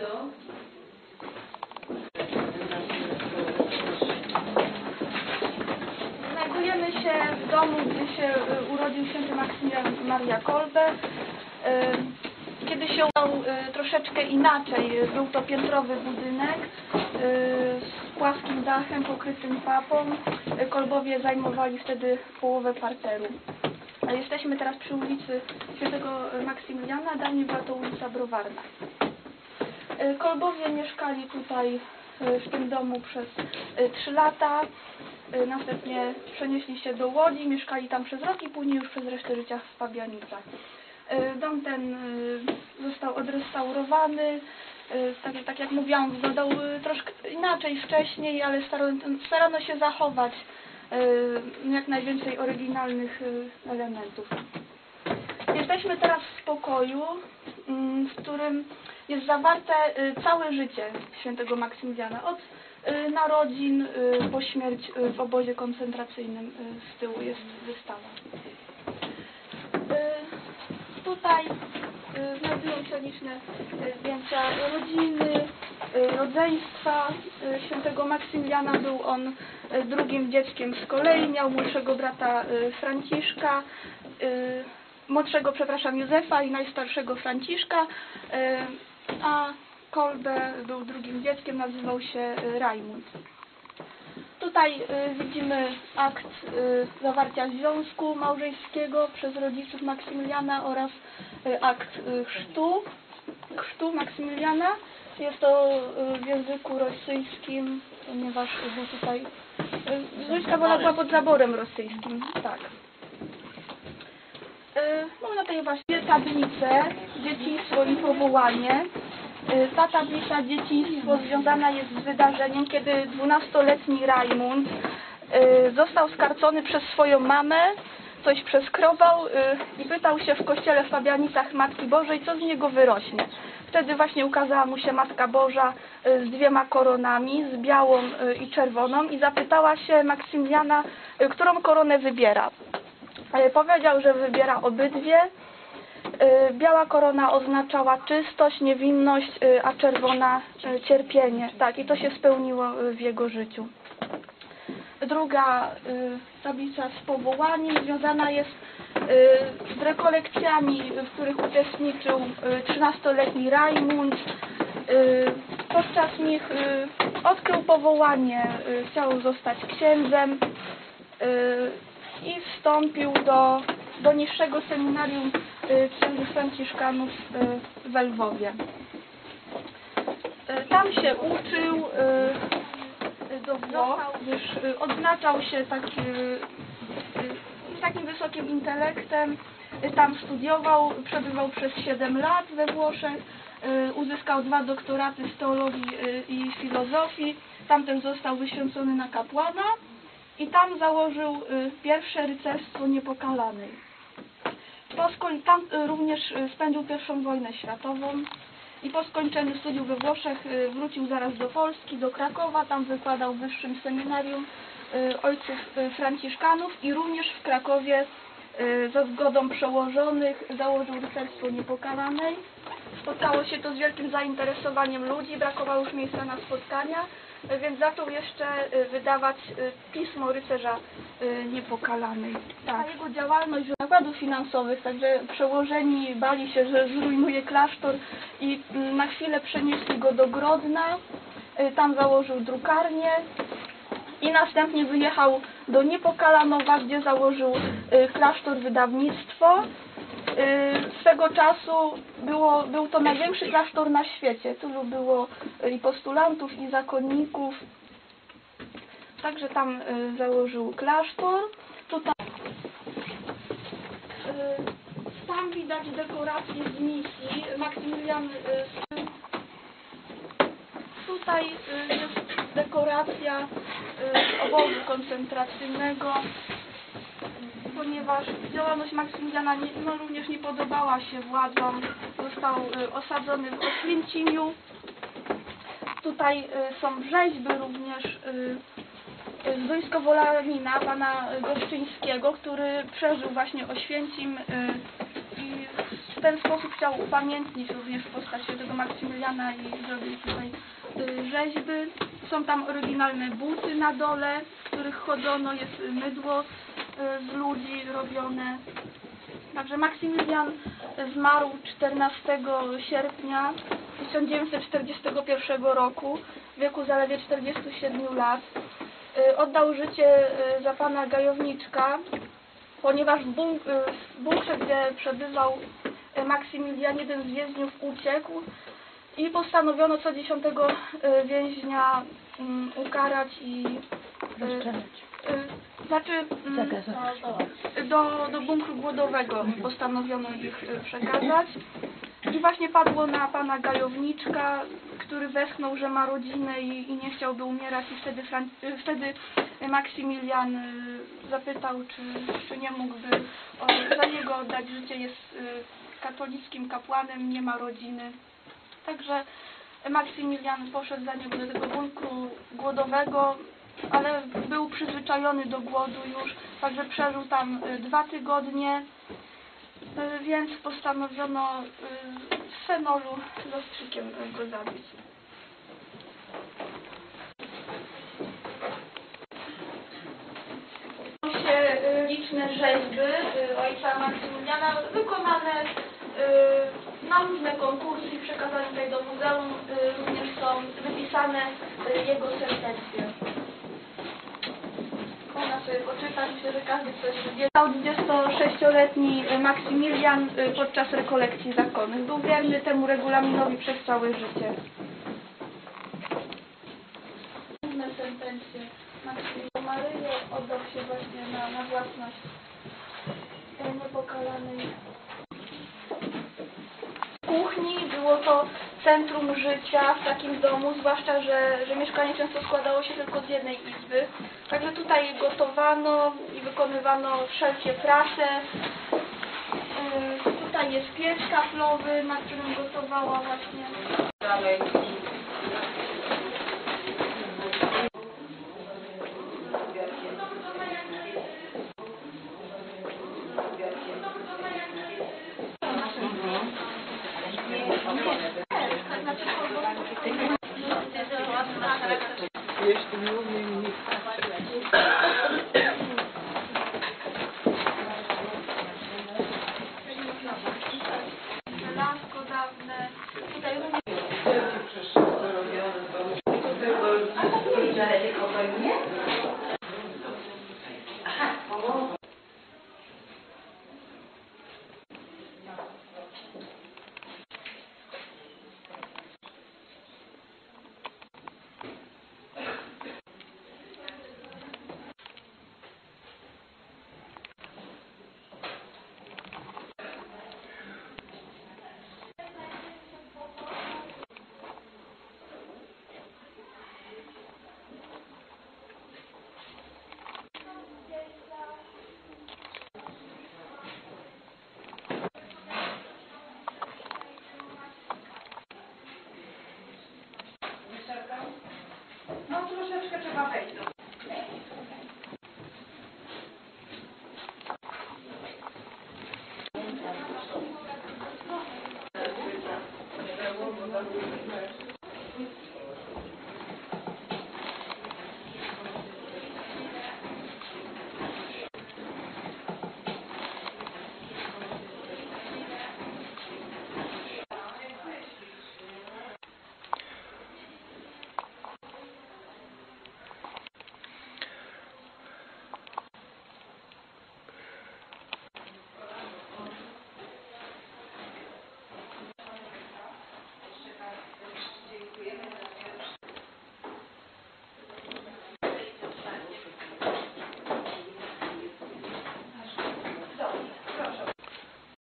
bardzo. Znajdujemy się w domu, gdzie się y, urodził święty Maksymilian Maria Kolbe. Y, Kiedy się urodził y, troszeczkę inaczej, był to piętrowy budynek y, z płaskim dachem pokrytym papą. Y, Kolbowie zajmowali wtedy połowę parteru. A Jesteśmy teraz przy ulicy świętego Maksymiliana, dawniej była to ulica Browarna. Y, Kolbowie mieszkali tutaj y, w tym domu przez y, trzy lata. Y, Następnie przenieśli się do Łodzi, mieszkali tam przez rok i później już przez resztę życia w Fabianicach. Y, Dom ten y, został odrestaurowany. Y, Tak, tak jak mówiłam, wyglądał y, troszkę inaczej wcześniej, ale starano, starano się zachować y, jak najwięcej oryginalnych y, elementów. Jesteśmy teraz w pokoju, mm, w którym jest zawarte y, całe życie świętego Maksymiliana. Od y, narodzin y, po śmierć w obozie koncentracyjnym z tyłu jest wystawa. Tutaj znajdują się liczne zdjęcia rodziny, rodzeństwa świętego Maksymiliana. Był on drugim dzieckiem z kolei, miał młodszego brata Franciszka, młodszego, przepraszam, Józefa i najstarszego Franciszka, a Kolbe był drugim dzieckiem, nazywał się y, Rajmund. Tutaj y, widzimy akt y, zawarcia związku małżeńskiego przez rodziców Maksymiliana oraz akt chrztu, chrztu Maksymiliana. Jest to w języku rosyjskim, ponieważ był tutaj Zuzka była pod zaborem rosyjskim, tak. Y, Mamy na tej właśnie tablicę Dzieciństwo i powołanie. Y, Ta tablica dzieciństwo związana jest z wydarzeniem, kiedy 12-letni Rajmund y, został skarcony przez swoją mamę, coś przeskrobał y, i pytał się w kościele w Fabianicach Matki Bożej, co z niego wyrośnie. Wtedy właśnie ukazała mu się Matka Boża z dwiema koronami, z białą i czerwoną i zapytała się Maksymiliana, którą koronę wybiera. Powiedział, że wybiera obydwie. E, Biała korona oznaczała czystość, niewinność, e, a czerwona e, cierpienie. Tak, i to się spełniło w jego życiu. Druga tablica z powołaniem związana jest z rekolekcjami, w których uczestniczył e, 13-letni Rajmund. Podczas nich odkrył powołanie, chciał zostać księdzem i wstąpił do, do niższego seminarium y, księży Franciszkanów y, w Lwowie. Y, Tam się uczył do gdyż odznaczał się taki, takim wysokim intelektem. Tam studiował, przebywał przez 7 lat we Włoszech. Uzyskał dwa doktoraty z teologii i filozofii. Tamten został wyświęcony na kapłana i tam założył pierwsze rycerstwo niepokalanej. Po skoń, tam y, również y, spędził pierwszą wojnę światową i po skończeniu studiów we Włoszech y, wrócił zaraz do Polski, do Krakowa, tam wykładał w wyższym seminarium ojców franciszkanów i również w Krakowie za zgodą przełożonych założył rycerstwo niepokalanej. Spotkało się to z wielkim zainteresowaniem ludzi, brakowało już miejsca na spotkania, więc zaczął jeszcze y, wydawać y, pismo rycerza y, niepokalanej. Tak. A jego działalność nakładów finansowych, także przełożeni bali się, że zrujnuje klasztor i mm, na chwilę przenieśli go do Grodna. Tam założył drukarnię i następnie wyjechał do Niepokalanowa, gdzie założył klasztor wydawnictwo. Y, Swego czasu było, był to największy klasztor na świecie. Tylu było i postulantów, i zakonników. Także tam y, założył klasztor. Tutaj y, tam widać dekoracje z misji. Maksymilian Tutaj jest dekoracja obozu koncentracyjnego, ponieważ działalność Maksymiliana nie, no, również nie podobała się władzom. Został y, osadzony w Oświęcimiu. Tutaj y, są rzeźby również y, y, z wojskowolanina pana Goszczyńskiego, który przeżył właśnie Oświęcim y, i w ten sposób chciał upamiętnić również postać świętego Maksymiliana i zrobił tutaj y, rzeźby. Są tam oryginalne buty na dole, w których chodzono, jest mydło z ludzi robione. Także Maksymilian zmarł 14 sierpnia 1941 roku w wieku zaledwie 47 lat. Y, Oddał życie y, za pana Gajowniczka, ponieważ w bunk- y, w bunkrze, gdzie przebywał y, Maksymilian, jeden z więźniów uciekł i postanowiono co dziesiątego y, więźnia mm, ukarać i y, znaczy mm, do, do bunkru głodowego postanowiono ich y, przekazać. I właśnie padło na pana Gajowniczka, który westchnął, że ma rodzinę i, i nie chciałby umierać i wtedy, Fran- y, wtedy Maksymilian y, zapytał, czy, czy nie mógłby o, za niego oddać życie. Jest y, katolickim kapłanem, nie ma rodziny. Także Maksymilian poszedł za niego do tego bunkru głodowego, ale był przyzwyczajony do głodu już, także przeżył tam y, dwa tygodnie, y, więc postanowiono y, z fenolu z ostrzykiem y, go zabić. Liczne rzeźby ojca Maksymiliana wykonane na różne konkursy i przekazane tutaj do muzeum. Również są wypisane jego sentencje. Poczytać, że każdy ktoś wie. Stał 26-letni Maksymilian y, podczas rekolekcji zakonnych. Był wierny temu regulaminowi przez całe życie. Różne sentencje Maksymilian Maryję oddał się właśnie na, na własność e, niepokalanej kuchni. Było to centrum życia w takim domu, zwłaszcza, że, że mieszkanie często składało się tylko z jednej izby. Także tutaj gotowano i wykonywano wszelkie prace. Tutaj jest piec kaflowy, na którym gotowała właśnie. Jeśli nie Żelazko dawne. Tutaj również No troszeczkę trzeba wejść. Thank